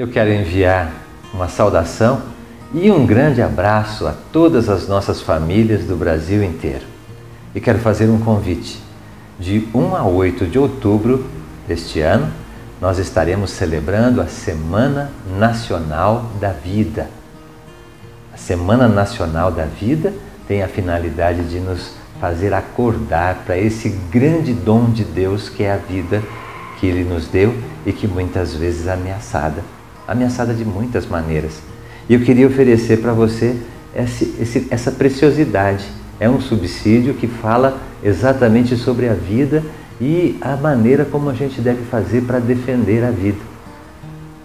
Eu quero enviar uma saudação e um grande abraço a todas as nossas famílias do Brasil inteiro. E quero fazer um convite. De 1 a 8 de outubro deste ano, nós estaremos celebrando a Semana Nacional da Vida. A Semana Nacional da Vida tem a finalidade de nos fazer acordar para esse grande dom de Deus que é a vida que Ele nos deu e que muitas vezes é ameaçada ameaçada de muitas maneiras. E eu queria oferecer para você esse, esse, essa preciosidade. É um subsídio que fala exatamente sobre a vida e a maneira como a gente deve fazer para defender a vida.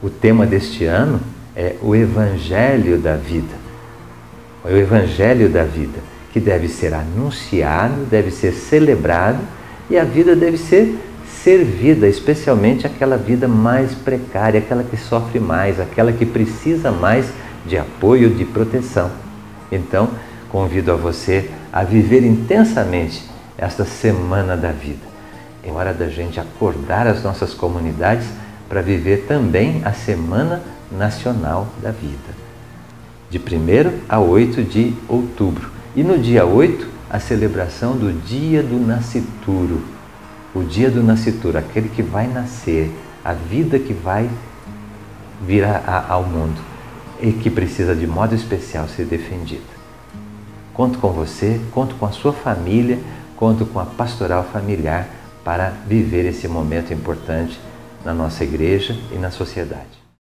O tema deste ano é o Evangelho da Vida. O Evangelho da Vida, que deve ser anunciado, deve ser celebrado e a vida deve ser ser vida, especialmente aquela vida mais precária, aquela que sofre mais, aquela que precisa mais de apoio, de proteção. Então, convido a você a viver intensamente esta semana da vida. É hora da gente acordar as nossas comunidades para viver também a Semana Nacional da Vida. De 1 a 8 de outubro. E no dia 8, a celebração do Dia do Nascituro o dia do nascituro, aquele que vai nascer, a vida que vai vir a, ao mundo e que precisa de modo especial ser defendida. Conto com você, conto com a sua família, conto com a pastoral familiar para viver esse momento importante na nossa igreja e na sociedade.